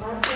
ます。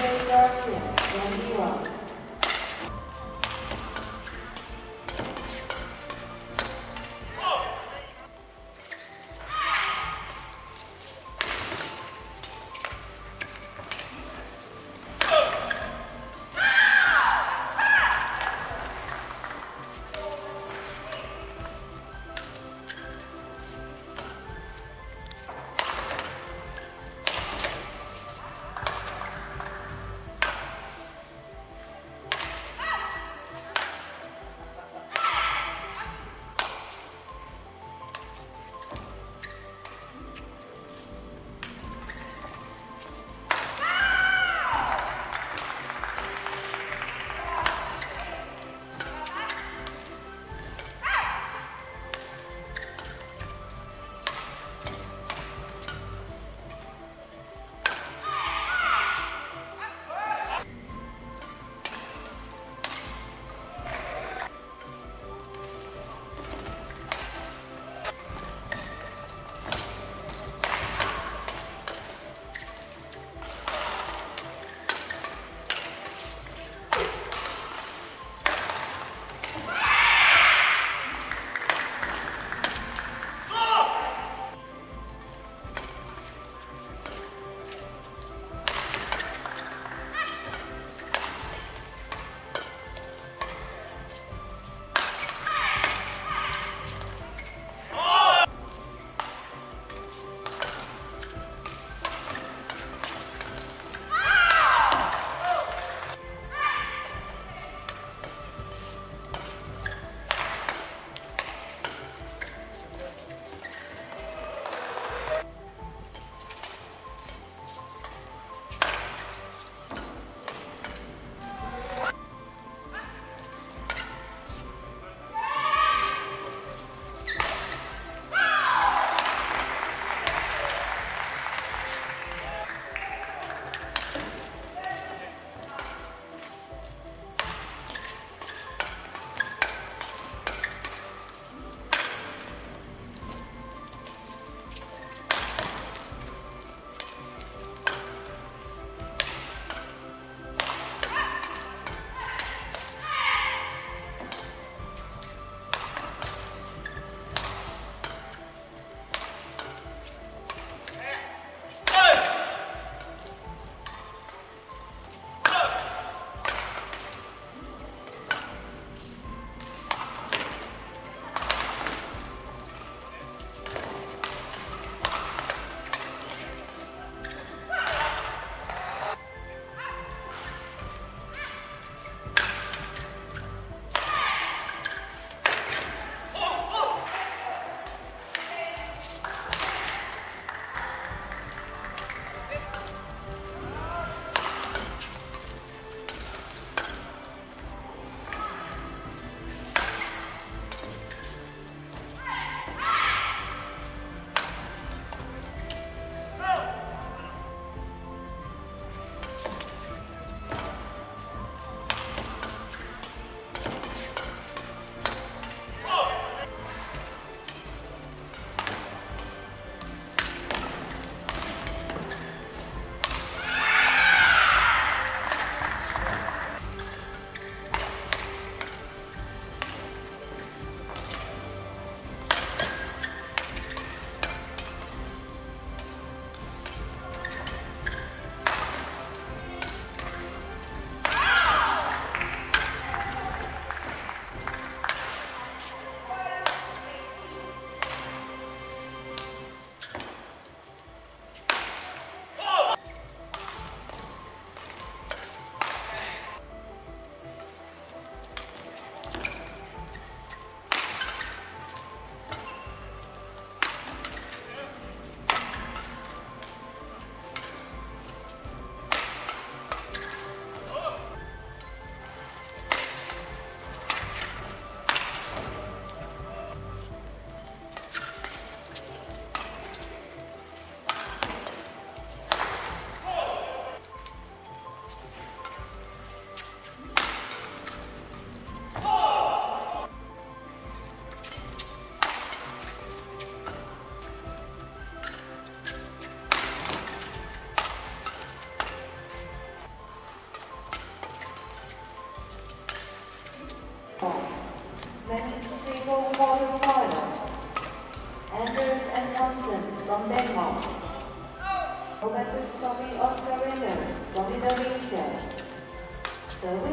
So